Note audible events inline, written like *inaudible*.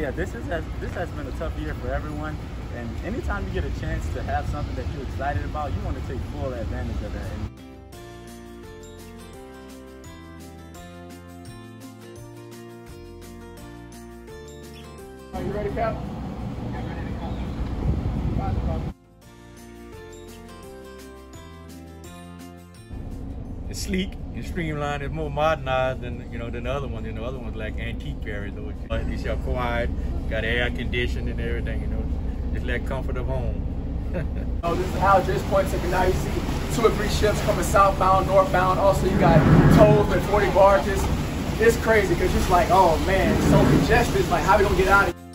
Yeah, this is has, this has been a tough year for everyone. And anytime you get a chance to have something that you're excited about, you want to take full advantage of that. Are you ready, Cap? It's sleek and streamlined. It's more modernized than you know than the other one. You know, the other one's like antique carriers. But these are quiet, got air conditioning and everything. You know, it's like comfort of home. *laughs* oh, this is Algiers Point's to now you see two or three ships coming southbound, northbound. Also, you got tows and 40 barges. It's crazy because it's like, oh man, it's so congested. It's like, how we gonna get out of here?